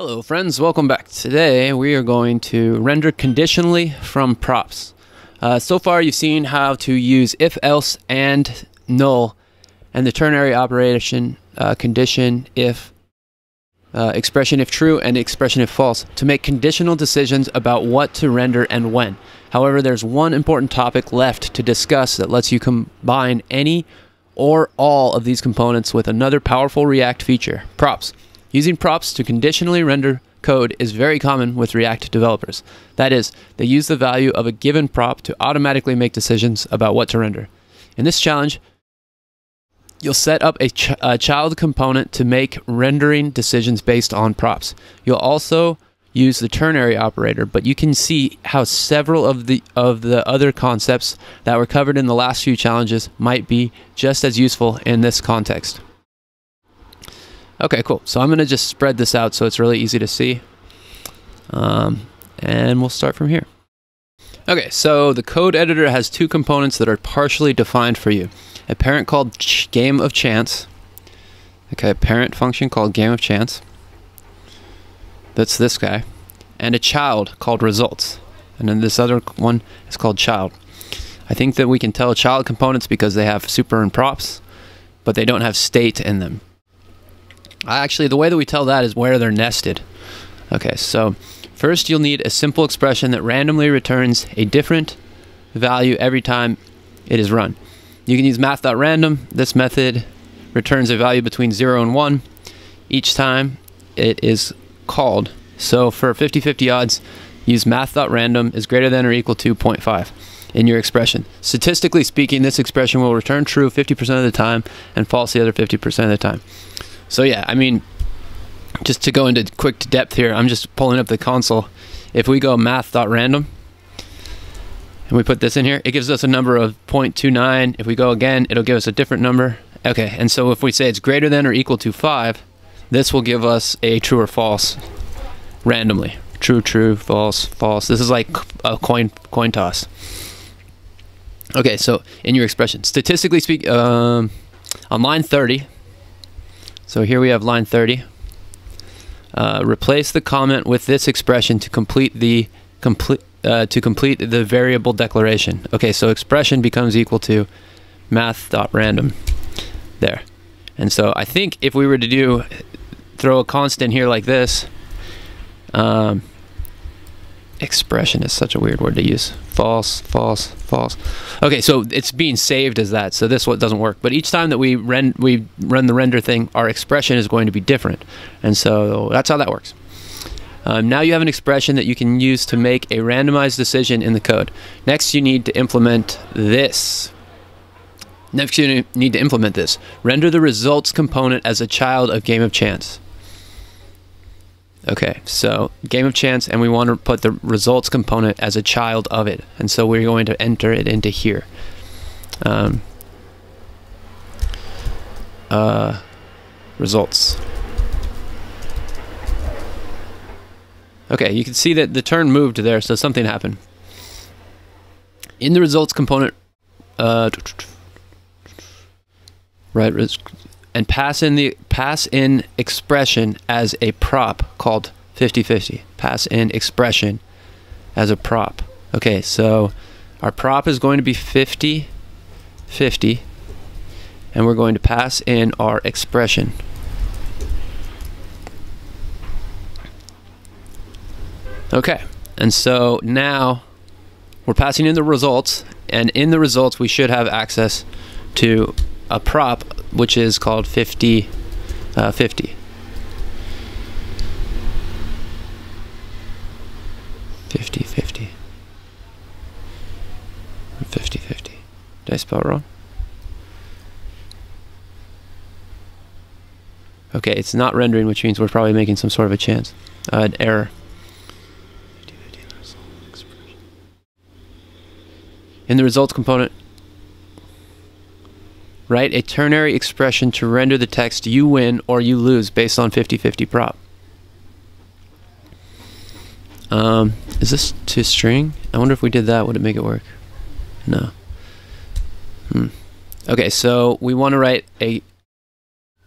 Hello friends, welcome back. Today we are going to render conditionally from props. Uh, so far you've seen how to use if else and null and the ternary operation uh, condition if uh, expression if true and expression if false to make conditional decisions about what to render and when. However, there's one important topic left to discuss that lets you combine any or all of these components with another powerful React feature, props. Using props to conditionally render code is very common with React developers. That is, they use the value of a given prop to automatically make decisions about what to render. In this challenge, You'll set up a, ch a, child component to make rendering decisions based on props. You'll also use the ternary operator, but you can see how several of the of the other concepts that were covered in the last few challenges might be just as useful in this context. Okay, cool. So I'm going to just spread this out so it's really easy to see. Um, and we'll start from here. Okay, so the code editor has two components that are partially defined for you a parent called game of chance. Okay, a parent function called game of chance. That's this guy. And a child called results. And then this other one is called child. I think that we can tell child components because they have super and props, but they don't have state in them. Actually, the way that we tell that is where they're nested. Okay, so first you'll need a simple expression that randomly returns a different value every time it is run. You can use math.random. This method returns a value between 0 and 1 each time it is called. So for 50-50 odds, use math.random is greater than or equal to 0.5 in your expression. Statistically speaking, this expression will return true 50% of the time and false the other 50% of the time. So yeah, I mean, just to go into quick depth here, I'm just pulling up the console. If we go math.random, and we put this in here, it gives us a number of 0.29. If we go again, it'll give us a different number. Okay, and so if we say it's greater than or equal to 5, this will give us a true or false randomly. True, true, false, false. This is like a coin coin toss. Okay, so in your expression, statistically speak, um, on line 30, so here we have line 30, uh, replace the comment with this expression to complete the complete uh, to complete the variable declaration. Okay, so expression becomes equal to math.random there. And so I think if we were to do, throw a constant here like this, um, expression is such a weird word to use. False, false, false. Okay, so it's being saved as that, so this doesn't work. But each time that we, we run the render thing, our expression is going to be different. And so that's how that works. Um, now you have an expression that you can use to make a randomized decision in the code. Next, you need to implement this. Next, you need to implement this. Render the results component as a child of game of chance. Okay, so game of chance, and we want to put the results component as a child of it. And so we're going to enter it into here. Um, uh, results. Okay, you can see that the turn moved there, so something happened. In the results component, uh, right, and pass in the pass in expression as a prop called 50-50. Pass in expression as a prop. Okay, so our prop is going to be 50 50 and we're going to pass in our expression Okay, and so now we're passing in the results, and in the results we should have access to a prop which is called 50 uh, 50. 50 50 50 50 did I spell it wrong? Okay it's not rendering which means we're probably making some sort of a chance uh, an error. In the results component, write a ternary expression to render the text you win or you lose based on 50-50 prop. Um, is this to string? I wonder if we did that, would it make it work? No. Hmm. Okay, so we want to write a...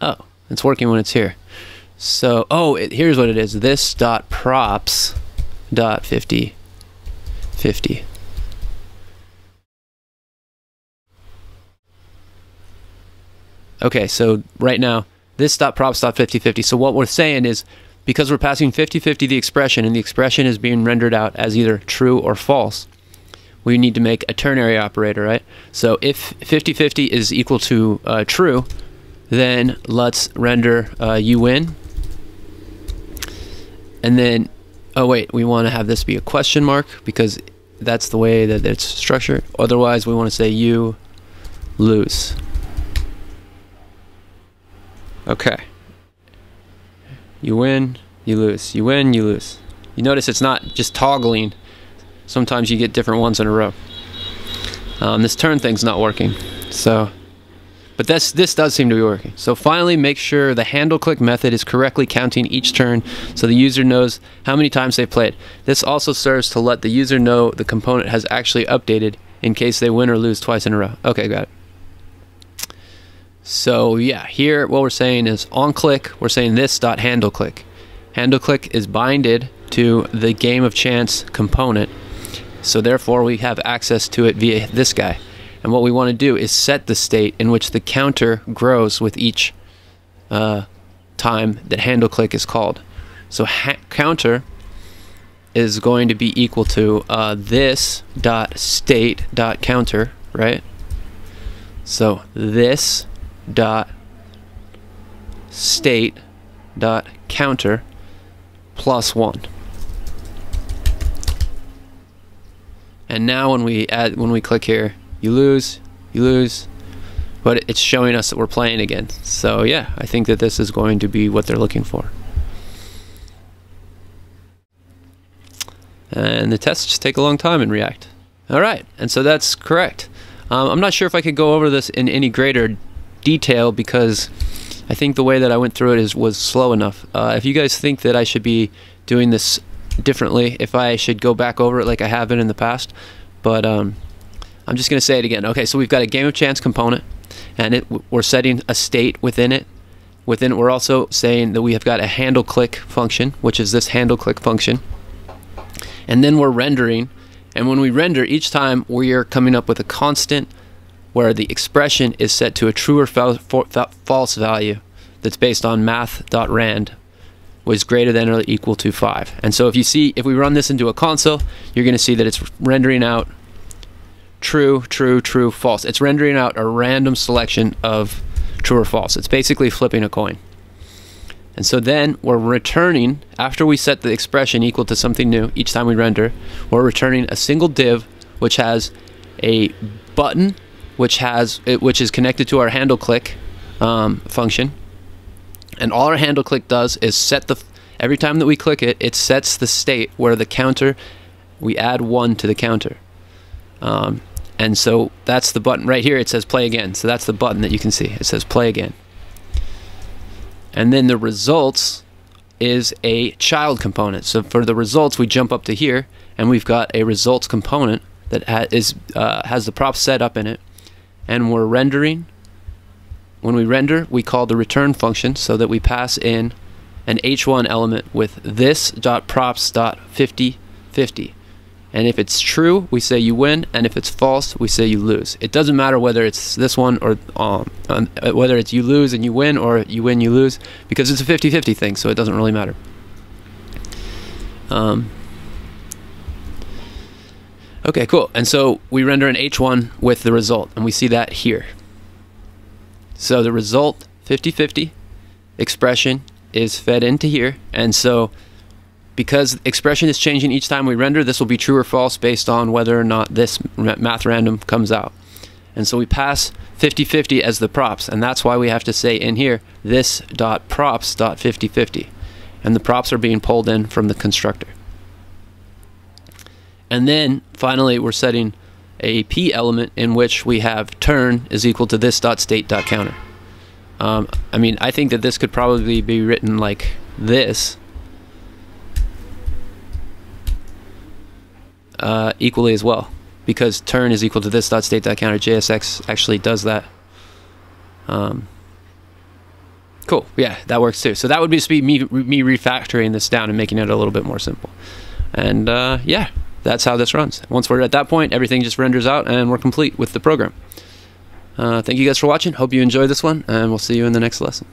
Oh, it's working when it's here. So, oh, it, here's what it is. This dot props dot 50 50. Okay, so right now, this dot props dot 50 50. So what we're saying is because we're passing 50 50 the expression and the expression is being rendered out as either true or false, we need to make a ternary operator, right? So if 50 50 is equal to uh, true, then let's render uh, you win. And then, oh wait, we want to have this be a question mark because that's the way that it's structured. Otherwise, we want to say you lose. Okay. You win, you lose. You win, you lose. You notice it's not just toggling. Sometimes you get different ones in a row. Um, this turn thing's not working. So, but this this does seem to be working. So finally, make sure the handle click method is correctly counting each turn, so the user knows how many times they played. This also serves to let the user know the component has actually updated in case they win or lose twice in a row. Okay, got it. So yeah, here what we're saying is on click, we're saying this dot handle click. Handle click is binded to the game of chance component. So therefore we have access to it via this guy. And what we want to do is set the state in which the counter grows with each uh, time that handle click is called. So counter is going to be equal to uh, this dot state dot counter, right? So this dot state dot counter plus one. And now when we add when we click here, you lose, you lose, but it's showing us that we're playing again. So yeah, I think that this is going to be what they're looking for. And the tests take a long time in React. All right, and so that's correct. Um, I'm not sure if I could go over this in any greater detail because I think the way that I went through it is was slow enough. Uh, if you guys think that I should be doing this differently, if I should go back over it like I have been in the past, but um, I'm just going to say it again. Okay, so we've got a game of chance component, and it, we're setting a state within it. Within it, we're also saying that we have got a handle click function, which is this handle click function. And then we're rendering, and when we render, each time we are coming up with a constant where the expression is set to a true or false value that's based on math.rand was greater than or equal to 5. And so if you see, if we run this into a console, you're going to see that it's rendering out true, true, true, false. It's rendering out a random selection of true or false. It's basically flipping a coin. And so then we're returning, after we set the expression equal to something new each time we render, we're returning a single div which has a button which has which is connected to our handle click um, function. And all our handle click does is set the every time that we click it, it sets the state where the counter we add one to the counter. Um, and so that's the button right here. It says play again. So that's the button that you can see. It says play again. And then the results is a child component. So for the results, we jump up to here, and we've got a results component that ha is, uh, has the prop set up in it and we're rendering. When we render, we call the return function so that we pass in an h1 element with this dot props dot 50 50. And if it's true, we say you win, and if it's false, we say you lose. It doesn't matter whether it's this one or um, uh, whether it's you lose and you win or you win, you lose, because it's a 50-50 thing, so it doesn't really matter. Um, Okay, cool. And so we render an H1 with the result, and we see that here. So the result, 50-50 expression, is fed into here. And so because expression is changing each time we render, this will be true or false based on whether or not this math random comes out. And so we pass 50-50 as the props, and that's why we have to say in here, this dot props dot 50-50. And the props are being pulled in from the constructor. And then finally, we're setting a p element in which we have turn is equal to this dot state dot counter. Um, I mean, I think that this could probably be written like this. Uh, equally as well because turn is equal to this dot state dot counter JSX actually does that um, Cool. Yeah, that works too. So that would just be me me refactoring this down and making it a little bit more simple. And uh, yeah, that's how this runs. Once we're at that point, everything just renders out and we're complete with the program. Uh, thank you guys for watching. Hope you enjoyed this one, and we'll see you in the next lesson.